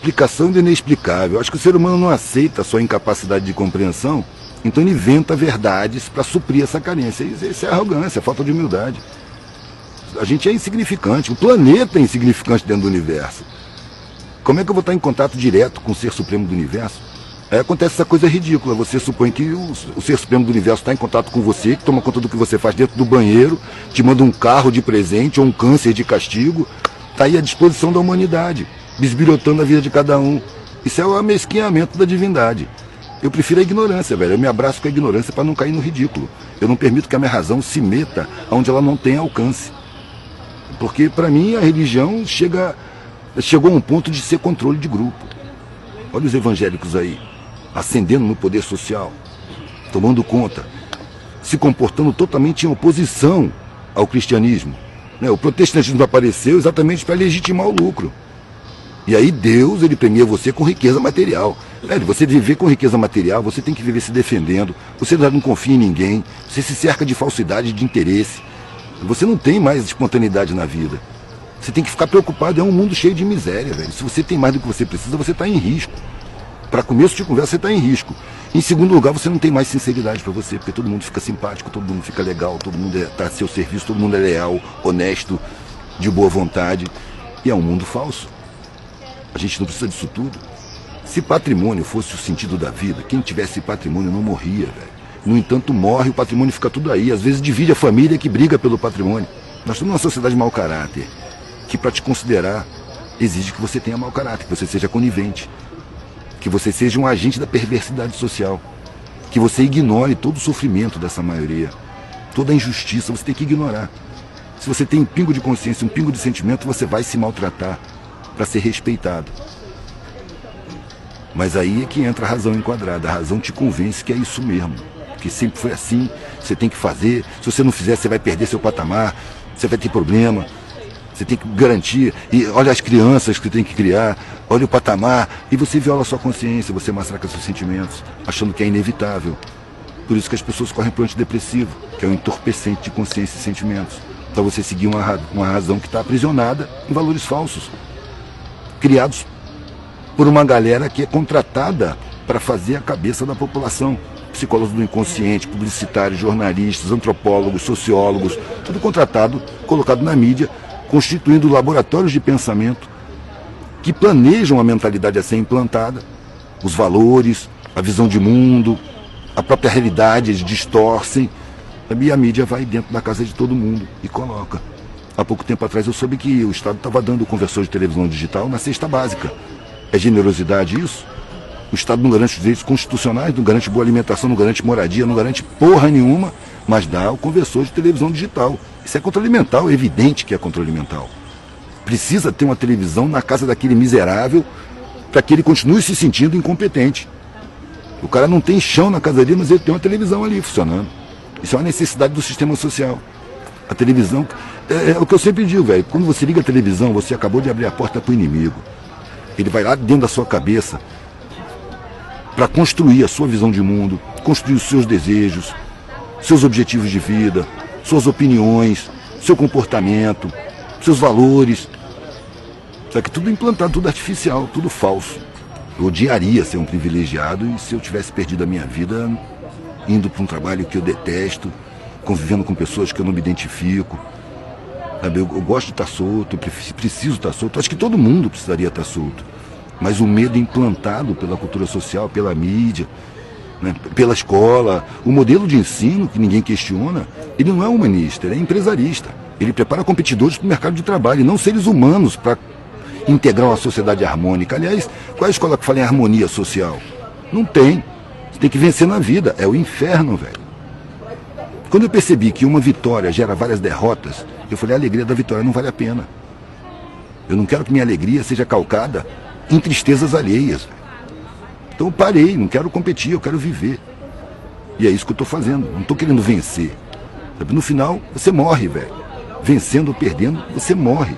explicação do inexplicável. Acho que o ser humano não aceita a sua incapacidade de compreensão, então ele inventa verdades para suprir essa carência. Isso é arrogância, é falta de humildade. A gente é insignificante, o planeta é insignificante dentro do universo. Como é que eu vou estar em contato direto com o ser supremo do universo? Aí acontece essa coisa ridícula. Você supõe que o, o ser supremo do universo está em contato com você, que toma conta do que você faz dentro do banheiro, te manda um carro de presente ou um câncer de castigo. Está aí à disposição da humanidade, bisbilhotando a vida de cada um. Isso é o amesquinhamento da divindade. Eu prefiro a ignorância, velho. Eu me abraço com a ignorância para não cair no ridículo. Eu não permito que a minha razão se meta onde ela não tem alcance. Porque, para mim, a religião chega, chegou a um ponto de ser controle de grupo. Olha os evangélicos aí, ascendendo no poder social, tomando conta, se comportando totalmente em oposição ao cristianismo. Né? O protestantismo apareceu exatamente para legitimar o lucro. E aí Deus, ele premia você com riqueza material. Velho, você viver com riqueza material, você tem que viver se defendendo, você não confia em ninguém, você se cerca de falsidade, de interesse. Você não tem mais espontaneidade na vida. Você tem que ficar preocupado, é um mundo cheio de miséria, velho. Se você tem mais do que você precisa, você está em risco. Para começo de conversa, você está em risco. Em segundo lugar, você não tem mais sinceridade para você, porque todo mundo fica simpático, todo mundo fica legal, todo mundo está a seu serviço, todo mundo é leal, honesto, de boa vontade. E é um mundo falso. Gente não precisa disso tudo. Se patrimônio fosse o sentido da vida, quem tivesse patrimônio não morria, velho. No entanto, morre, o patrimônio fica tudo aí. Às vezes divide a família que briga pelo patrimônio. Nós estamos numa sociedade mau caráter, que para te considerar exige que você tenha mau caráter, que você seja conivente, que você seja um agente da perversidade social, que você ignore todo o sofrimento dessa maioria, toda a injustiça, você tem que ignorar. Se você tem um pingo de consciência, um pingo de sentimento, você vai se maltratar para ser respeitado. Mas aí é que entra a razão enquadrada. A razão te convence que é isso mesmo. Que sempre foi assim, você tem que fazer, se você não fizer, você vai perder seu patamar, você vai ter problema, você tem que garantir, e olha as crianças que tem que criar, olha o patamar, e você viola sua consciência, você massacra seus sentimentos, achando que é inevitável. Por isso que as pessoas correm para o antidepressivo, que é um entorpecente de consciência e sentimentos. Para você seguir uma, uma razão que está aprisionada em valores falsos, criados por uma galera que é contratada para fazer a cabeça da população psicólogos do inconsciente, publicitários, jornalistas, antropólogos, sociólogos, tudo contratado, colocado na mídia, constituindo laboratórios de pensamento que planejam a mentalidade a ser implantada, os valores, a visão de mundo, a própria realidade, eles distorcem. E a mídia vai dentro da casa de todo mundo e coloca. Há pouco tempo atrás eu soube que o Estado estava dando conversor de televisão digital na cesta básica. É generosidade isso? O Estado não garante os direitos constitucionais, não garante boa alimentação, não garante moradia, não garante porra nenhuma, mas dá o conversor de televisão digital. Isso é controle mental, é evidente que é controle mental. Precisa ter uma televisão na casa daquele miserável para que ele continue se sentindo incompetente. O cara não tem chão na casa dele, mas ele tem uma televisão ali funcionando. Isso é uma necessidade do sistema social. A televisão. É, é o que eu sempre digo, velho. Quando você liga a televisão, você acabou de abrir a porta para o inimigo. Ele vai lá dentro da sua cabeça para construir a sua visão de mundo, construir os seus desejos, seus objetivos de vida, suas opiniões, seu comportamento, seus valores. Só que tudo implantado, tudo artificial, tudo falso. Eu odiaria ser um privilegiado e se eu tivesse perdido a minha vida indo para um trabalho que eu detesto, convivendo com pessoas que eu não me identifico. Eu, eu gosto de estar solto, eu preciso estar solto. Acho que todo mundo precisaria estar solto mas o medo implantado pela cultura social, pela mídia, né, pela escola, o modelo de ensino que ninguém questiona, ele não é humanista, ele é empresarista. Ele prepara competidores para o mercado de trabalho, e não seres humanos para integrar uma sociedade harmônica. Aliás, qual é a escola que fala em harmonia social? Não tem. Você tem que vencer na vida. É o inferno, velho. Quando eu percebi que uma vitória gera várias derrotas, eu falei, a alegria da vitória não vale a pena. Eu não quero que minha alegria seja calcada em tristezas alheias. Então eu parei, não quero competir, eu quero viver. E é isso que eu estou fazendo, não estou querendo vencer. No final, você morre, velho. Vencendo ou perdendo, você morre.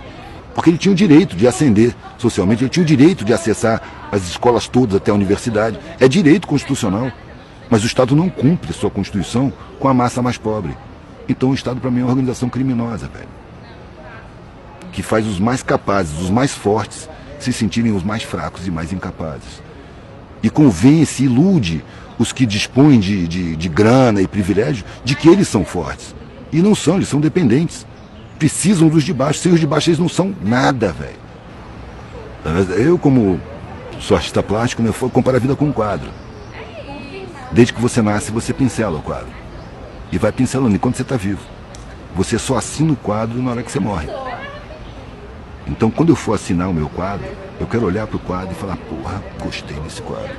Porque ele tinha o direito de ascender socialmente, ele tinha o direito de acessar as escolas todas até a universidade. É direito constitucional. Mas o Estado não cumpre sua Constituição com a massa mais pobre. Então o Estado, para mim, é uma organização criminosa, velho. Que faz os mais capazes, os mais fortes, se sentirem os mais fracos e mais incapazes. E convence, ilude os que dispõem de, de, de grana e privilégio de que eles são fortes. E não são, eles são dependentes. Precisam dos de baixo. Sem os de baixo, eles não são nada, velho. Eu, como sou artista plástico, né, eu comparo a vida com um quadro. Desde que você nasce, você pincela o quadro. E vai pincelando enquanto você está vivo. Você só assina o quadro na hora que você morre. Então, quando eu for assinar o meu quadro, eu quero olhar para o quadro e falar: porra, gostei desse quadro.